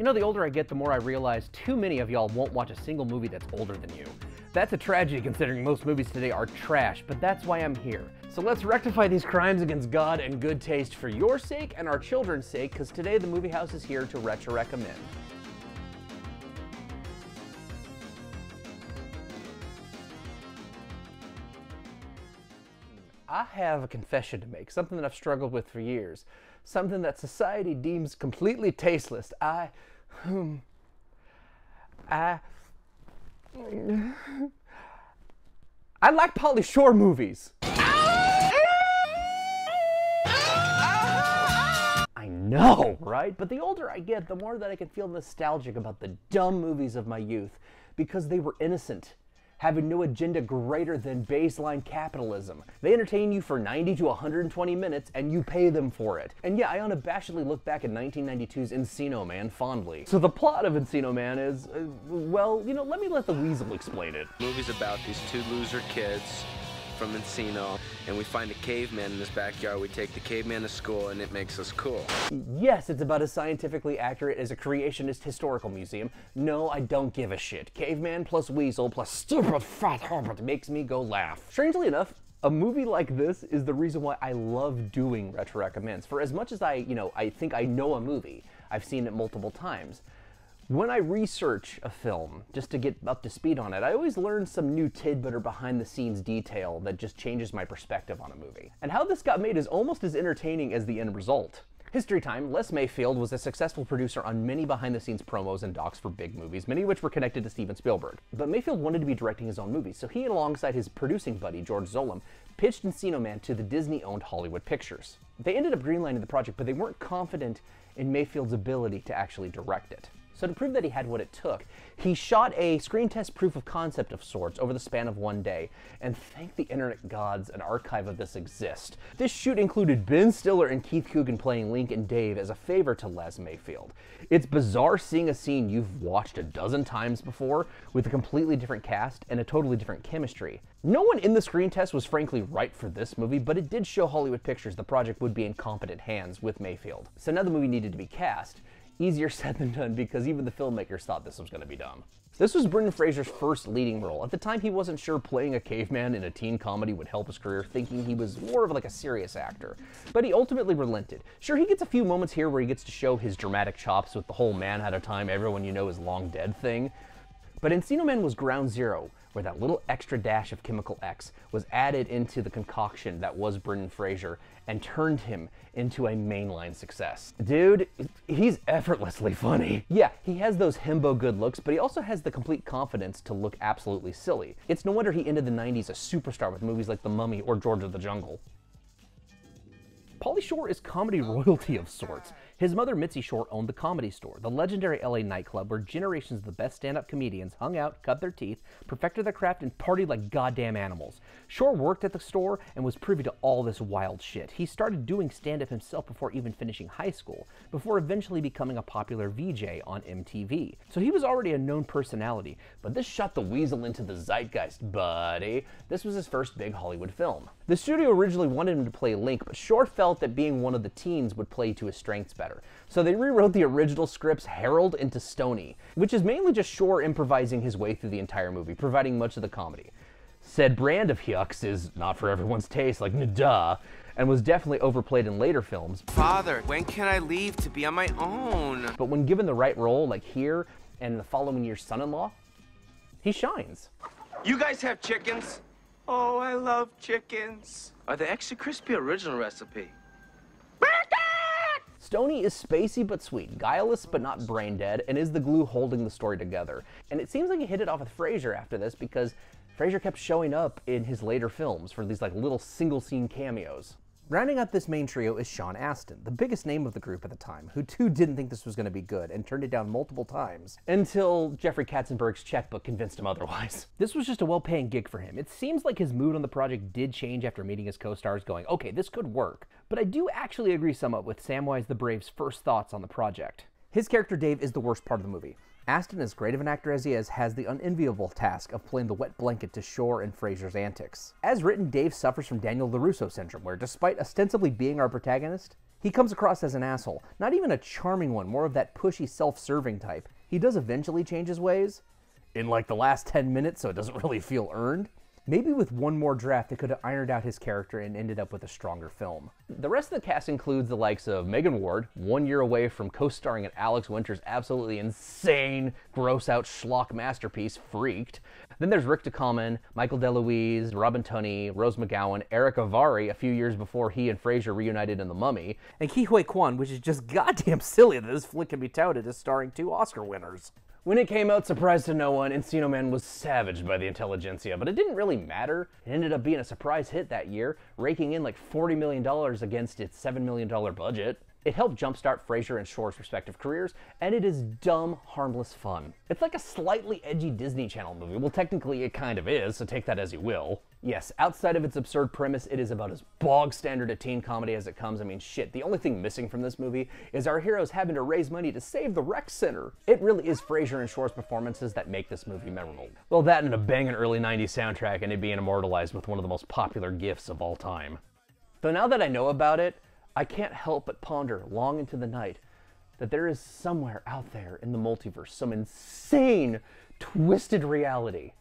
You know, the older I get, the more I realize too many of y'all won't watch a single movie that's older than you. That's a tragedy considering most movies today are trash, but that's why I'm here. So let's rectify these crimes against God and good taste for your sake and our children's sake, because today the Movie Howze is here to retro recommend. I have a confession to make, something that I've struggled with for years, something that society deems completely tasteless. I, I, uh, I like Pauly Shore movies. I know, right? But the older I get, the more that I can feel nostalgic about the dumb movies of my youth because they were innocent having no agenda greater than baseline capitalism. They entertain you for 90 to 120 minutes and you pay them for it. And yeah, I unabashedly look back at 1992's Encino Man fondly. So the plot of Encino Man is, uh, well, you know, let me let the weasel explain it. Movie's about these two loser kids from Encino, and we find a caveman in his backyard. We take the caveman to school, and it makes us cool. Yes, it's about as scientifically accurate as a creationist historical museum. No, I don't give a shit. Caveman plus weasel plus stupid fat Herbert makes me go laugh. Strangely enough, a movie like this is the reason why I love doing retro recommends. For as much as I, you know, I think I know a movie, I've seen it multiple times. When I research a film, just to get up to speed on it, I always learn some new tidbit or behind the scenes detail that just changes my perspective on a movie. And how this got made is almost as entertaining as the end result. History time, Les Mayfield was a successful producer on many behind the scenes promos and docs for big movies, many of which were connected to Steven Spielberg. But Mayfield wanted to be directing his own movies, so he, alongside his producing buddy George Zaloom, pitched Encino Man to the Disney owned Hollywood Pictures. They ended up greenlighting the project, but they weren't confident in Mayfield's ability to actually direct it. So to prove that he had what it took, he shot a screen test proof of concept of sorts over the span of one day, and thank the internet gods an archive of this exists. This shoot included Ben Stiller and Keith Coogan playing Link and Dave as a favor to Les Mayfield. It's bizarre seeing a scene you've watched a dozen times before with a completely different cast and a totally different chemistry. No one in the screen test was frankly right for this movie, but it did show Hollywood Pictures the project would be in competent hands with Mayfield. So now the movie needed to be cast easier said than done because even the filmmakers thought this was going to be dumb. This was Brendan Fraser's first leading role. At the time, he wasn't sure playing a caveman in a teen comedy would help his career, thinking he was more of like a serious actor. But he ultimately relented. Sure, he gets a few moments here where he gets to show his dramatic chops with the whole man at a time, everyone you know is long dead thing. But Encino Man was ground zero, where that little extra dash of Chemical X was added into the concoction that was Brendan Fraser and turned him into a mainline success. Dude, he's effortlessly funny. Yeah, he has those himbo good looks, but he also has the complete confidence to look absolutely silly. It's no wonder he ended the 90s a superstar with movies like The Mummy or George of the Jungle. Pauly Shore is comedy royalty of sorts. His mother, Mitzi Shore, owned the Comedy Store, the legendary LA nightclub where generations of the best stand up comedians hung out, cut their teeth, perfected their craft, and partied like goddamn animals. Shore worked at the store and was privy to all this wild shit. He started doing stand up himself before even finishing high school, before eventually becoming a popular VJ on MTV. So he was already a known personality, but this shot the weasel into the zeitgeist, buddy. This was his first big Hollywood film. The studio originally wanted him to play Link, but Shore felt that being one of the teens would play to his strengths better better. So they rewrote the original script's Harold into Stony, which is mainly just Shore improvising his way through the entire movie, providing much of the comedy. Said brand of Hux is not for everyone's taste, like duh, and was definitely overplayed in later films. Father, when can I leave to be on my own? But when given the right role, like here and the following year's son-in-law, he shines. You guys have chickens? Oh, I love chickens. Are they extra crispy original recipe? Stony is spacey but sweet, guileless but not brain dead, and is the glue holding the story together. And it seems like he hit it off with Fraser after this because Fraser kept showing up in his later films for these like little single scene cameos. Rounding out this main trio is Sean Astin, the biggest name of the group at the time, who too didn't think this was going to be good and turned it down multiple times, until Jeffrey Katzenberg's checkbook convinced him otherwise. This was just a well-paying gig for him. It seems like his mood on the project did change after meeting his co-stars going, okay, this could work. But I do actually agree somewhat with Samwise the Brave's first thoughts on the project. His character Dave is the worst part of the movie. Astin, as great of an actor as he is, has the unenviable task of playing the wet blanket to Shore and Fraser's antics. As written, Dave suffers from Daniel LaRusso syndrome, where despite ostensibly being our protagonist, He comes across as an asshole, not even a charming one, more of that pushy, self serving type. He does eventually change his ways, in like the last 10 minutes, so it doesn't really feel earned. Maybe with one more draft, they could have ironed out his character and ended up with a stronger film. The rest of the cast includes the likes of Megan Ward, one year away from co starring in Alex Winter's absolutely insane, gross out schlock masterpiece, Freaked. Then there's Rick Ducommun, Michael DeLuise, Robin Tunney, Rose McGowan, Erick Avari a few years before he and Fraser reunited in The Mummy, and Ke Huy Quan, which is just goddamn silly that this flick can be touted as starring two Oscar winners. When it came out, surprise to no one, Encino Man was savaged by the intelligentsia, but it didn't really matter. It ended up being a surprise hit that year, raking in like $40 million against its $7 million budget. It helped jumpstart Fraser and Shore's respective careers, and it is dumb, harmless fun. It's like a slightly edgy Disney Channel movie. Well, technically it kind of is, so take that as you will. Yes, outside of its absurd premise, it is about as bog standard a teen comedy as it comes. I mean, shit, the only thing missing from this movie is our heroes having to raise money to save the rec center. It really is Fraser and Shore's performances that make this movie memorable. Well, that and a banging early 90s soundtrack and it being immortalized with one of the most popular gifts of all time. So now that I know about it, I can't help but ponder long into the night that there is somewhere out there in the multiverse some insane, twisted reality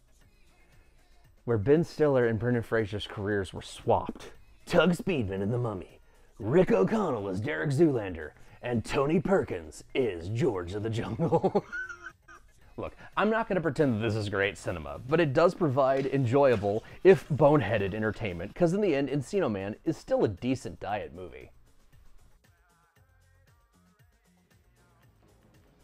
where Ben Stiller and Brendan Fraser's careers were swapped. Tugg Speedman in The Mummy, Rick O'Connell is Derek Zoolander, and Tony Perkis is George of the Jungle. Look, I'm not going to pretend that this is great cinema, but it does provide enjoyable, if boneheaded, entertainment, because in the end, Encino Man is still a decent diet movie.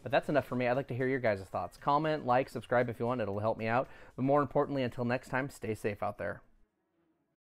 But that's enough for me. I'd like to hear your guys' thoughts. Comment, like, subscribe if you want. It'll help me out. But more importantly, until next time, stay safe out there.